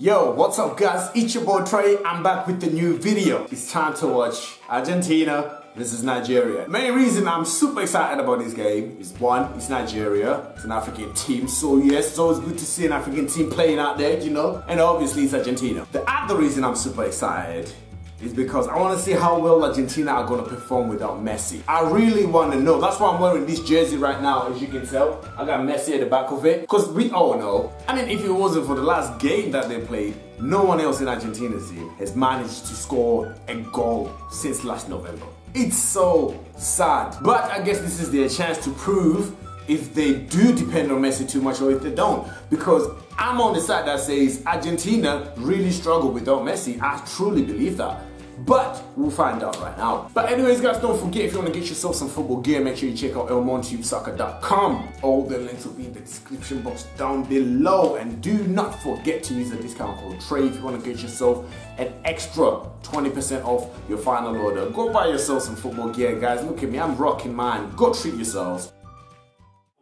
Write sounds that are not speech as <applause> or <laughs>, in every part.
Yo, what's up guys? It's your boy Trey. I'm back with the new video. It's time to watch Argentina versus Nigeria. Main reason I'm super excited about this game is one, it's Nigeria. It's an African team. So yes, it's always good to see an African team playing out there, you know? And obviously it's Argentina. The other reason I'm super excited is because I want to see how well Argentina are going to perform without Messi. I really want to know. That's why I'm wearing this jersey right now, as you can tell. I got Messi at the back of it. Because we all know, I mean, if it wasn't for the last game that they played, no one else in Argentina's team has managed to score a goal since last November. It's so sad. But I guess this is their chance to prove if they do depend on Messi too much or if they don't. Because I'm on the side that says Argentina really struggle without Messi. I truly believe that. But we'll find out right now. But anyways guys, don't forget if you want to get yourself some football gear, make sure you check out elmontubesoccer.com. All the links will be in the description box down below. And do not forget to use the discount code TREY if you want to get yourself an extra 20% off your final order. Go buy yourself some football gear guys. Look at me, I'm rocking mine. Go treat yourselves.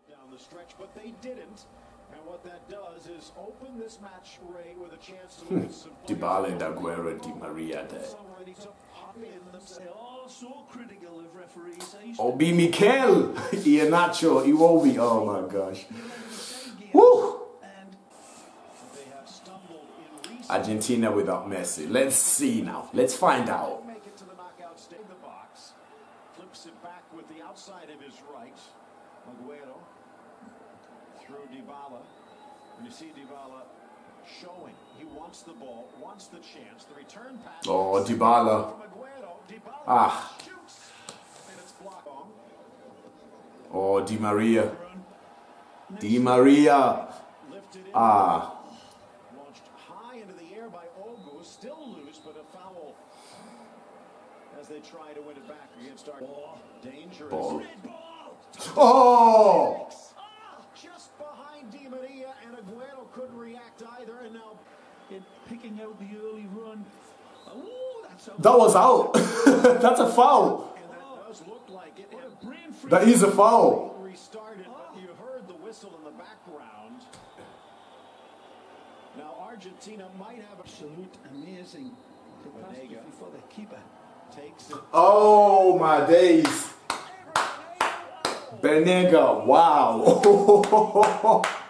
down the stretch, but they didn't. And what that does is open this match, Ray, with a chance to lose hmm. some Dybala, Daguerre, Di Maria there. Already to pop in themselves. They're all so critical of referees. I used Obi oh, Mikel, <laughs> Iheanacho, Iwobi. Oh my gosh. Woo! and They have stumbled in recent. Argentina without Messi. Let's see now. Let's find out. Make it to the knockout stage. The box flips it back with the outside of his right. Aguero through Dybala. And you see Dybala showing he wants the ball, wants the chance. The return pass. Oh, Dybala. From Aguero. Dybala Ah. shoots. And it's blocked. on. Oh, Di Maria. Di Maria. Ah. Launched high into the air by Ogu. Still loose, but a foul as they try to win it back against our dangerous. Ball. red ball. Oh! Couldn't react either. And now It picking out the early run. Oh, that's a That was out. <laughs> That's a foul. and that does look like it. what a brain. That is a foul. restarted, but you heard the whistle in the background. Now Argentina might have a absolute amazing capacity for the keeper. takes it. Oh my days. Banega. Wow. <laughs>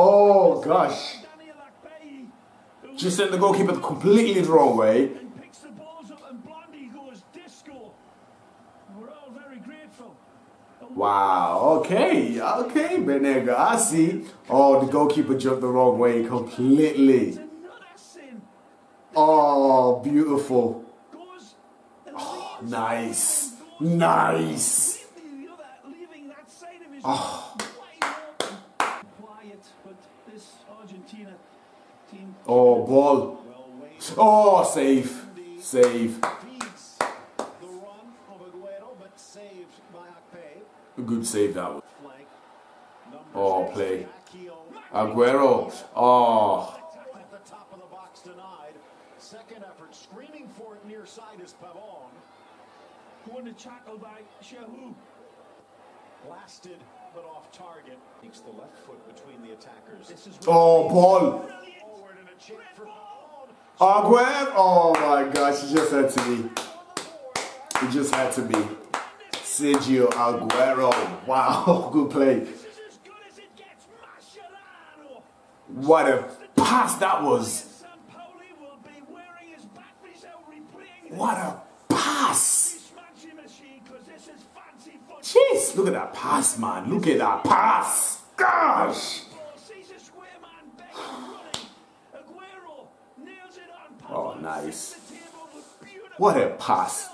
Oh gosh. Just sent the goalkeeper completely the wrong way. and picks the balls up, and Blondie goes disco. We're all very grateful. Wow, okay, okay, Banega, I see. Oh, the goalkeeper jumped the wrong way completely. It's another sin. Oh, beautiful. Oh, nice, nice. Leaving the other, leaving that side of his Oh. wide open. Quiet, but this Argentina team. Oh, ball. Oh, save, save. feeds the run of Aguero, but saved by Akpe. A good save that was. Oh, play. Aguero. Oh, At the top of the box denied. Second effort, screaming for it near side is Pavon. Going to tackle by Shehu. Blasted, but off target. Takes the left foot between the attackers. Oh, ball. Aguero. Oh my gosh, it just had to be. It just had to be. Sergio Aguero. Wow, <laughs> good play. What a pass that was. What a pass. Jeez, look at that pass, man. Look at that pass. Gosh. Sees a square man begging, running. Aguero nails it on. Oh, Pavon nice. sets the table with beautiful What a pass.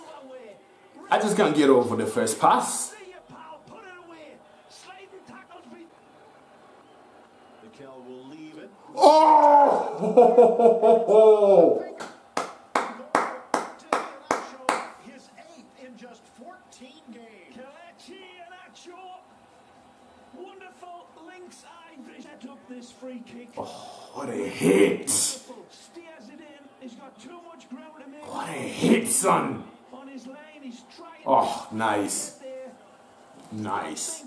I just can't get over the first pass. See you, pal. Put it away. Sliding tackles beat. Mikel will leave it. Oh! His eighth in just 14 games. Kelechi Iheanacho. Wonderful lynx eye. Set up this free kick. What a hit. What a hit, son! Oh, nice. Nice.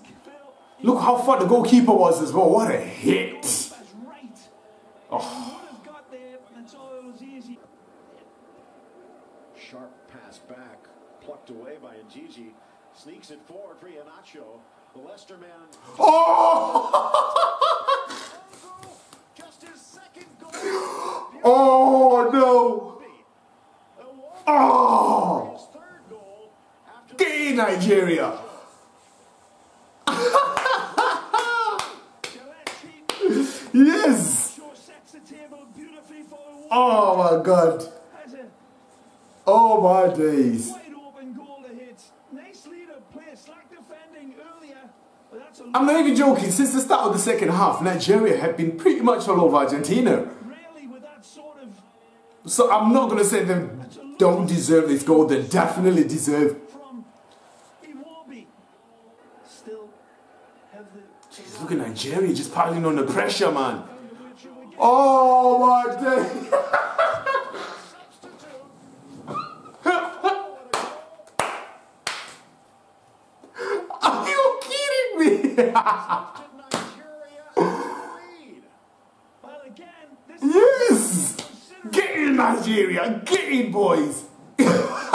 Look how far the goalkeeper was as well. What a hit! Oh. Sharp pass back, plucked away by Ndidi. Sneaks it forward for Iheanacho. The Leicester man. Oh! <laughs> oh! Nigeria! Yes! Oh my god! Oh my days! to I'm not even joking, since the start of the second half, Nigeria have been pretty much all over Argentina. So I'm not gonna say they don't deserve this goal, they definitely deserve. from Iwobi. Still have the Look at Nigeria just piling on the pressure, man. Oh my days! <laughs> Are you kidding me? <laughs> Yes! Get in Nigeria, get in boys! <laughs> class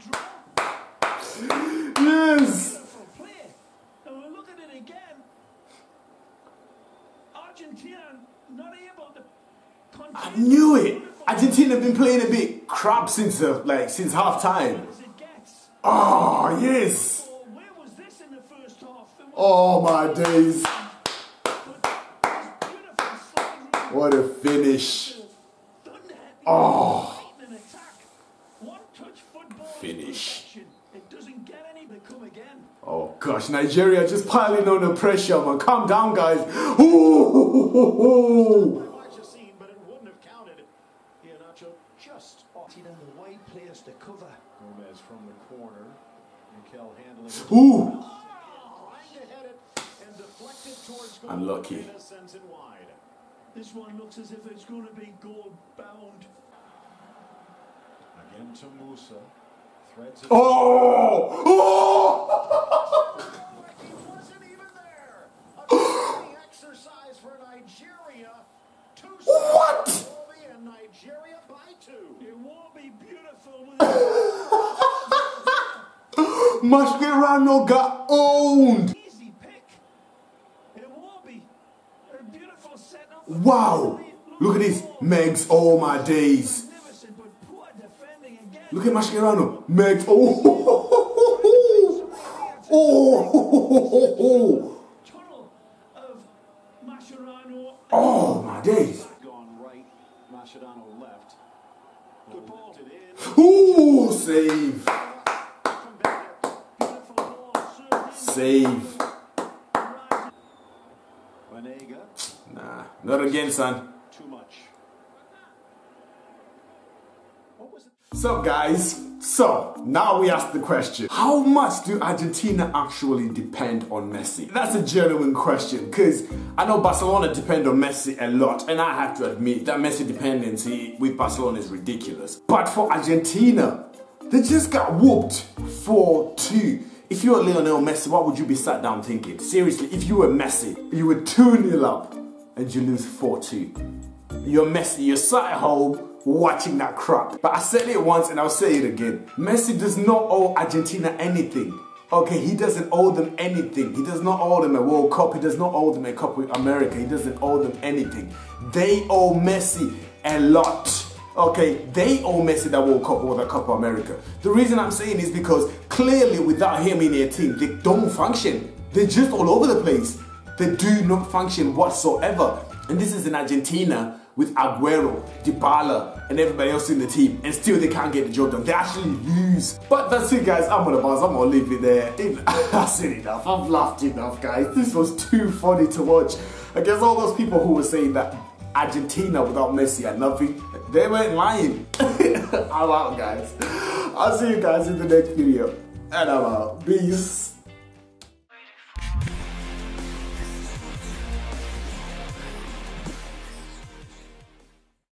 draw. Yes! Beautiful play. And we're looking at it again. Argentina not able to I continue knew it! Argentina have been playing a bit crap since uh, like since half time. Oh yes! Oh, my days! What a finish! Oh. Finish. Oh gosh, Nigeria just piling on the pressure, man. Calm down, guys. Ooh. Watch the scene, but it wouldn't have counted. Iheanacho just off. You know the wide players to cover. Gomez from the corner. Mikel handling it. Ooh. Trying to head it and deflect towards goal. Unlucky. Sends it wide. This one looks as if it's going to be goal bound. Again to Musa. Threads it. Oh. Oh. He wasn't even there. A training exercise for Nigeria. Two What? sides and Nigeria by two. It won't be beautiful with <laughs> Mascherano got owned. easy pick. It won't be a beautiful setup. Wow. Look at this. Megs, oh my days. Magnificent, but poor defending again. Look at Mascherano. Megs, oh. <laughs> Oh. Tunnel of Mascherano. Oh my days. Mascherano left. Good ball. Ooh, save. From back there. Beautiful ball served in. Save. Nah, not again, son. Too much. What was it? So guys, so now we ask the question, how much do Argentina actually depend on Messi? That's a genuine question because I know Barcelona depend on Messi a lot and I have to admit that Messi dependency with Barcelona is ridiculous. But for Argentina, they just got whooped 4-2. If you're Lionel Messi, what would you be sat down thinking? Seriously, if you were Messi, you were 2-0 up and you lose 4-2. You're Messi, you're sat at home watching that crap. But I said it once and I'll say it again. Messi does not owe Argentina anything. Okay, he doesn't owe them anything. He does not owe them a World Cup. He does not owe them a Cup with America. He doesn't owe them anything. They owe Messi a lot. Okay, they owe Messi that World Cup or the Cup of America. The reason I'm saying is because clearly without him in their team, they don't function. They're just all over the place. They do not function whatsoever. And this is in Argentina with Aguero, Dybala, and everybody else in the team, and still they can't get the job done. They actually lose. But that's it, guys. I'm gonna buzz. I'm gonna leave it there. <laughs> Seen enough. I've laughed enough, guys. This was too funny to watch. I guess all those people who were saying that Argentina without Messi are nothing, they weren't lying. <laughs> I'm out, guys. I'll see you guys in the next video. And I'm out. Peace.